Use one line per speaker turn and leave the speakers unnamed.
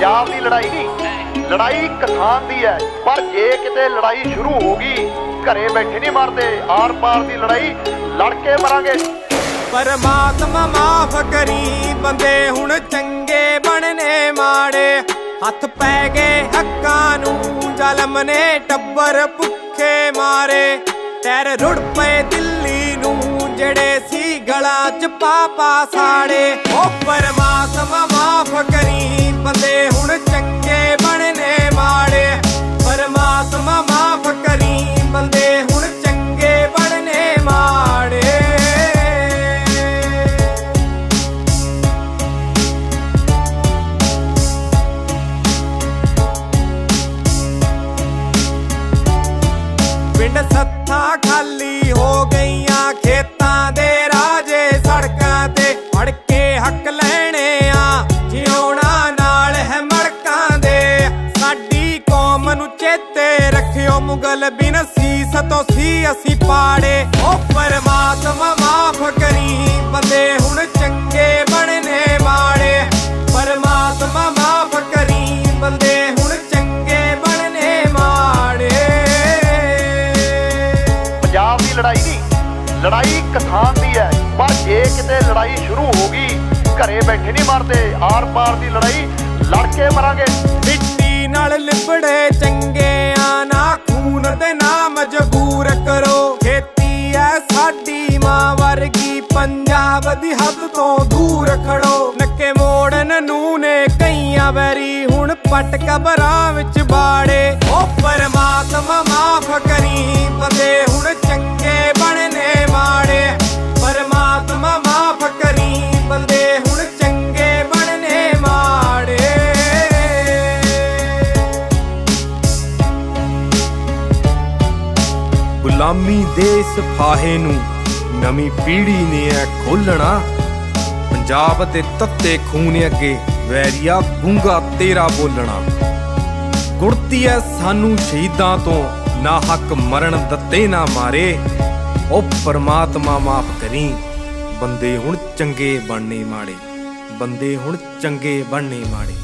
ਪੰਜਾਬ ਦੀ ਲੜਾਈ ਨਹੀਂ। ਲੜਾਈ ਕਿਸਾਨ ਦੀ ਹੈ, ਪਰ ਜੇ ਕਿਤੇ ਲੜਾਈ ਸ਼ੁਰੂ ਹੋ ਗਈ, ਘਰੇ ਬੈਠੇ ਨਹੀਂ ਮਰਦੇ। ਆਰ ਪਾਰ ਦੀ ਲੜਾਈ, ਲੜ ਕੇ ਮਰਾਂਗੇ।
ਪਰਮਾਤਮਾ ਮਾਫ ਕਰੀ, ਬੰਦੇ ਹੁਣ ਚੰਗੇ ਬਣਨੇ ਮਾੜੇ। ਹੱਥ ਪੈ ਗਏ ਹੱਕਾਂ ਨੂੰ, ਜ਼ਲਮ ਨੇ ਟੱਬਰ ਭੁੱਖੇ ਮਾਰੇ। ਟੈਰ ਰੁੜ ਪਏ ਦਿੱਲੀ ਨੂੰ ਜਿਹੜੇ ਸੀ ਗਲਾ 'ਚ ਪਾਪਾ ਸਾੜੇ, ਉਹ ਪਰਮਾਤਮਾ ਮਾਫ ਕਰੀ, ਬੰਦੇ ਹੁਣ ਚੰਗੇ ਬਣਨੇ ਮਾੜੇ। ਪਰਮਾਤਮਾ ਮਾਫ ਕਰੀ, ਬੰਦੇ ਹੁਣ ਚੰਗੇ ਬਣਨੇ ਮਾੜੇ। ਪਿੰਡ ਸੱਥਾ ਖਾਲੀ ਹੋ ਮੁਗਲ ਬਿਨ ਸੀਸ ਤੋਂ ਸੀ ਅਸੀਂ ਪਾੜੇ। ਓ ਪਰਮਾਤਮਾ ਮਾਫ ਕਰੀ ਬੰਦੇ ਹੁਣ ਚੰਗੇ ਬਣਨੇ ਮਾੜੇ ਪਰਮਾਤਮਾ ਮਾਫ ਕਰੀ ਬੰਦੇ ਹੁਣ ਚੰਗੇ ਬਣਨੇ ਮਾੜੇ
ਪੰਜਾਬ ਦੀ ਲੜਾਈ ਨਹੀਂ ਲੜਾਈ ਕਿਸਾਨ ਦੀ ਹੈ। ਪਰ ਜੇ ਕਿਤੇ ਲੜਾਈ ਸ਼ੁਰੂ ਹੋ ਗਈ ਘਰੇ ਬੈਠੇ ਨਹੀਂ ਮਰਦੇ। ਆਰ ਪਾਰ ਦੀ ਲੜਾਈ ਲੜ ਕੇ ਮਰਾਂਗੇ।
ਮਿੱਟੀ ਨਾਲ ਲਿਬੜੇ ਚੰਗਿਆਂ ਨਾ ਖੂਨ ਨਾ ਮਜਬੂਰ ਕਰੋ। ਖੇਤੀ ਐ ਸਾਡੀ ਮਾਂ ਵਰਗੀ, ਪੰਜਾਬ ਦੀ ਹੱਦ ਤੋਂ ਦੂਰ ਖੜੋ। ਨੱਕੇ ਮੋੜਨ ਨੂੰ ਨੇ ਕਈਆਂ ਵੈਰੀ, ਹੁਣ ਪਟ ਕਬਰਾਂ ਵਿੱਚ ਬਾੜੇ। ਓ ਪਰਮਾਤਮਾ
ਗੁਲਾਮੀ ਦੇ ਇਸ ਨੂੰ ਨਵੀਂ ਪੀੜ੍ਹੀ ਨੇ ਐ ਖੋਲਣਾ ਪੰਜਾਬ ਦੇ ਤੱਤੇ ਖੂਨ ਅੱਗੇ, ਵੈਰੀਆ ਗੂੰਗਾ ਤੇਰਾ ਬੋਲਣਾ। ਗੁੜਤੀ ਐ ਸਾਨੂੰ ਸ਼ਹੀਦਾਂ ਤੋਂ, ਨਾ ਹੱਕ ਮਰਨ ਦਿੱਤੇ ਨਾ ਮਾਰੇ। ਉਹ ਪਰਮਾਤਮਾ ਮਾਫ ਕਰੀ, ਬੰਦੇ ਹੁਣ ਚੰਗੇ ਬਣਨੇ ਮਾੜੇ। ਬੰਦੇ ਹੁਣ ਚੰਗੇ ਬਣਨੇ ਮਾੜੇ।